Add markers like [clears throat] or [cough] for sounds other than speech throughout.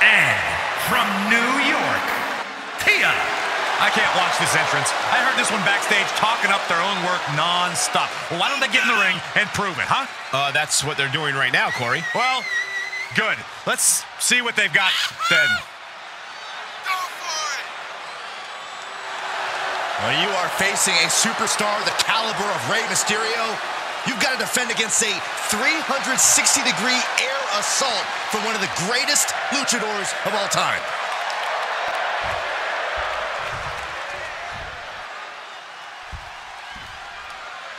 And from New York, Tia. I can't watch this entrance. I heard this one backstage talking up their own work non-stop. Well, why don't they get in the ring and prove it, huh? Uh, that's what they're doing right now, Corey. Well, good. Let's see what they've got then. When you are facing a superstar the caliber of Rey Mysterio, you've got to defend against a 360-degree air assault from one of the greatest luchadors of all time.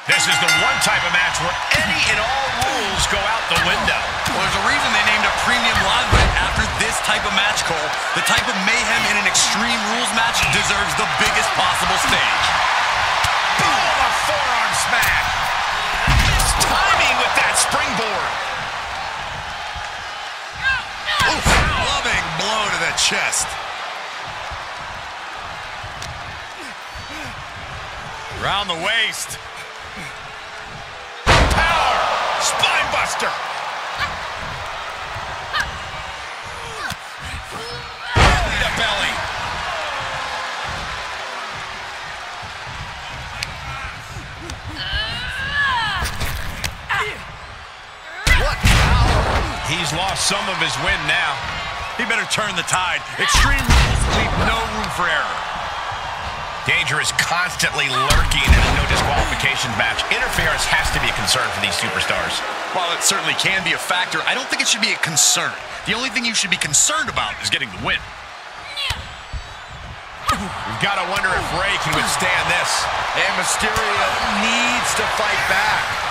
This is the one type of match where any and all rules go out the window. Well, there's a reason they named a premium live event after this type of match, Cole. The type of mayhem in an extreme rules match deserves the biggest possible stage. Boom, a forearm smash. Timing with that springboard. Oof, loving blow to the chest. Around the waist. Spine buster. Some of his wind now. He better turn the tide. Extreme rules leave no room for error. Danger is constantly lurking in a no disqualification match. Interference has to be a concern for these superstars. While it certainly can be a factor, I don't think it should be a concern. The only thing you should be concerned about is getting the win. We've got to wonder if Rey can withstand this. And Mysterio needs to fight back.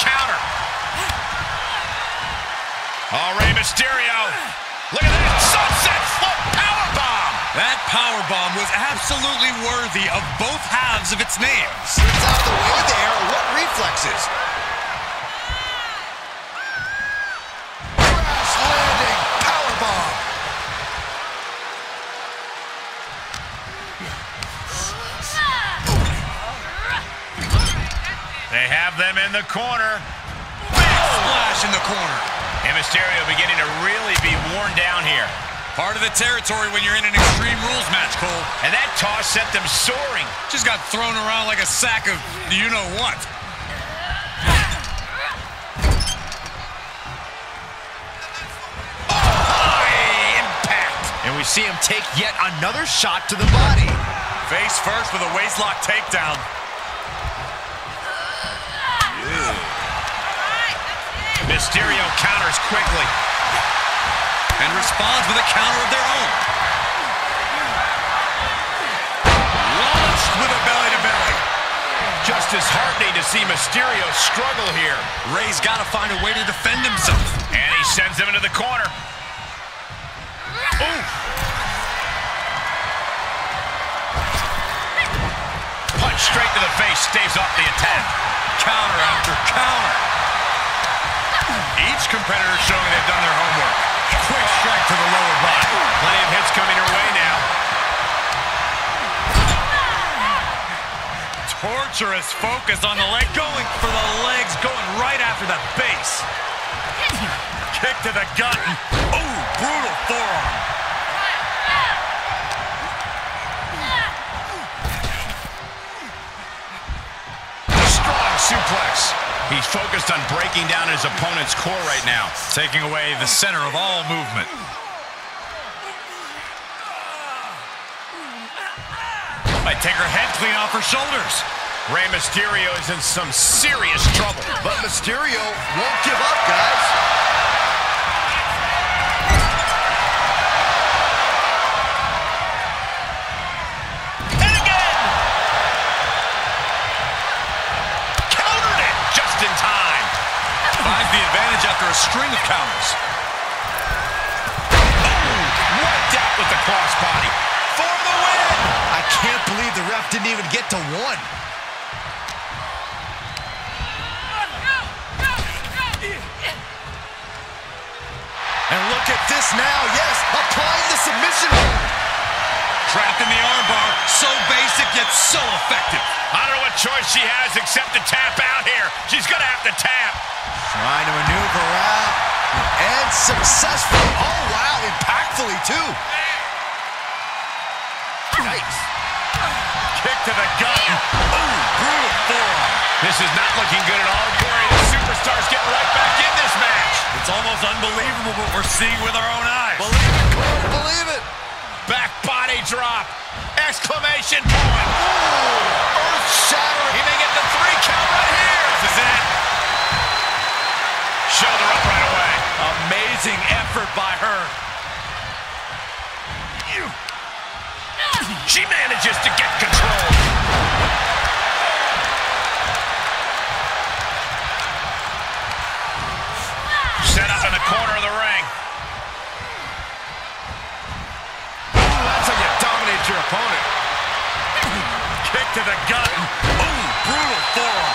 Counter. Oh, Rey Mysterio. Look at that sunset flip powerbomb. That power bomb was absolutely worthy of both halves of its name. It's out of the way there. What reflexes? They have them in the corner. Big Splash in the corner. And Mysterio beginning to really be worn down here. Part of the territory when you're in an Extreme Rules match, Cole. And that toss sent them soaring. Just got thrown around like a sack of you-know-what. Impact. And we see him take yet another shot to the body. Face first with a waistlock takedown. Mysterio counters quickly. And responds with a counter of their own. Launched with a belly-to-belly. Just as heartening to see Mysterio struggle here. Rey's got to find a way to defend himself. And he sends him into the corner. Ooh. Punch straight to the face staves off the attack. Counter after counter. Each competitor showing they've done their homework. Quick strike to the lower body. Plenty of hits coming her way now. Torturous focus on the leg, going for the legs, going right after the base. Kick to the gut. Ooh, brutal forearm. Strong suplex. He's focused on breaking down his opponent's core right now. Taking away the center of all movement. Might take her head clean off her shoulders. Rey Mysterio is in some serious trouble. But Mysterio won't give up, guys. After a string of counters. Oh, Wiped out with the crossbody. For the win! I can't believe the ref didn't even get to one. And look at this now. Yes, applying the submission. Trapped in the armbar. So basic, yet so effective. I don't know what choice she has except to tap out here. She's going to have to tap. Trying to maneuver out. And successful. Oh, wow. Impactfully, too. Nice. Kick to the gut. Ooh, brutal forearm. This is not looking good at all, Corey. The superstar's getting right back in this match. It's almost unbelievable what we're seeing with our own eyes. Believe it, Cole. Believe it. Back body drop. Exclamation point. Ooh, earth-shattering. He She manages to get control. Set up in the corner of the ring. Ooh, that's how you dominate your opponent. [clears throat] Kick to the gut. Ooh, brutal forearm.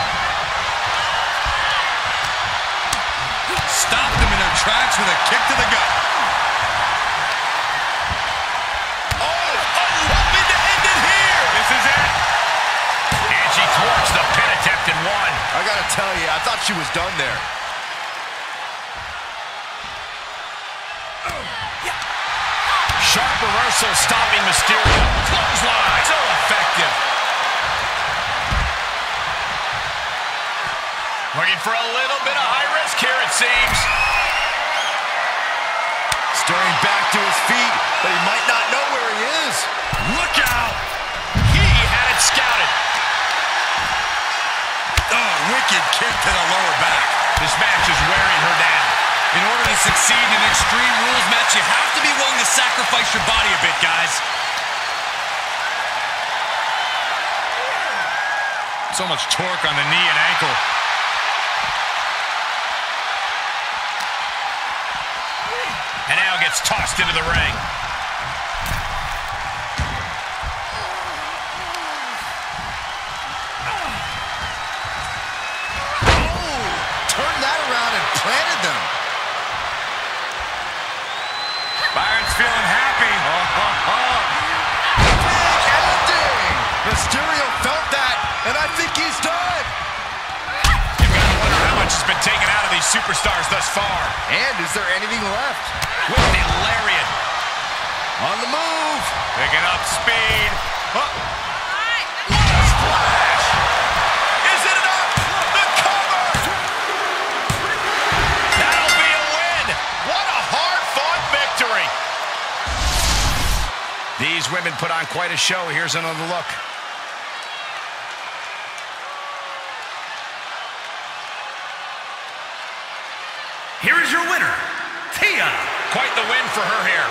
Stopped them in their tracks with a kick to the tell you, I thought she was done there. Sharp reversal stopping Mysterio. Clothesline. So effective. Looking for a little bit of high risk here, it seems. Stirring back to his feet, wicked kick to the lower back. This match is wearing her down. In order to succeed in an Extreme Rules match, you have to be willing to sacrifice your body a bit, guys. So much torque on the knee and ankle. And now gets tossed into the ring. Mysterio felt that, and I think he's done. You've got to wonder how much has been taken out of these superstars thus far. And is there anything left? With the lariat. On the move. Picking up speed. Oh. Splash. Is it enough? The cover. That'll be a win. What a hard-fought victory. These women put on quite a show. Here's another look. Here is your winner, Tia. Quite the win for her here.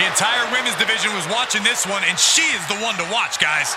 The entire women's division was watching this one, and she is the one to watch, guys.